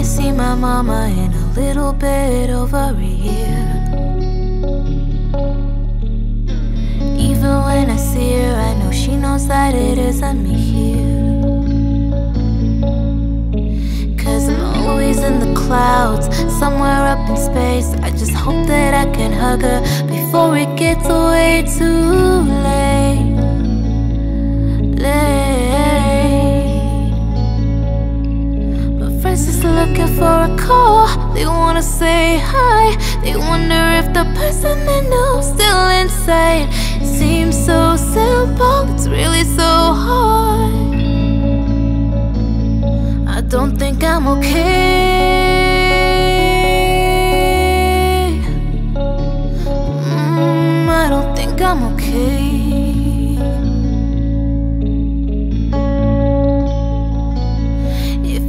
ain't seen my mama in a little bit over a year. Even when I see her, I know she knows that it isn't me here. Cause I'm always in the clouds, somewhere up in space. I just hope that I can hug her before it gets way too. Late. Looking for a call. They wanna say hi. They wonder if the person they know still inside. It seems so simple, it's really so hard. I don't think I'm okay. Mm, I don't think I'm okay.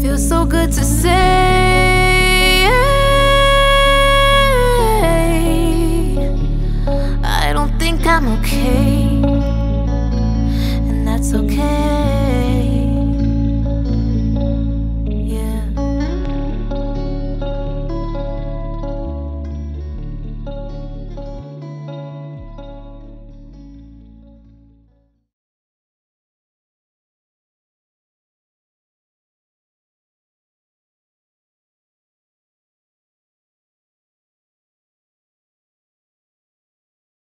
Feels so good to say. I don't think I'm okay.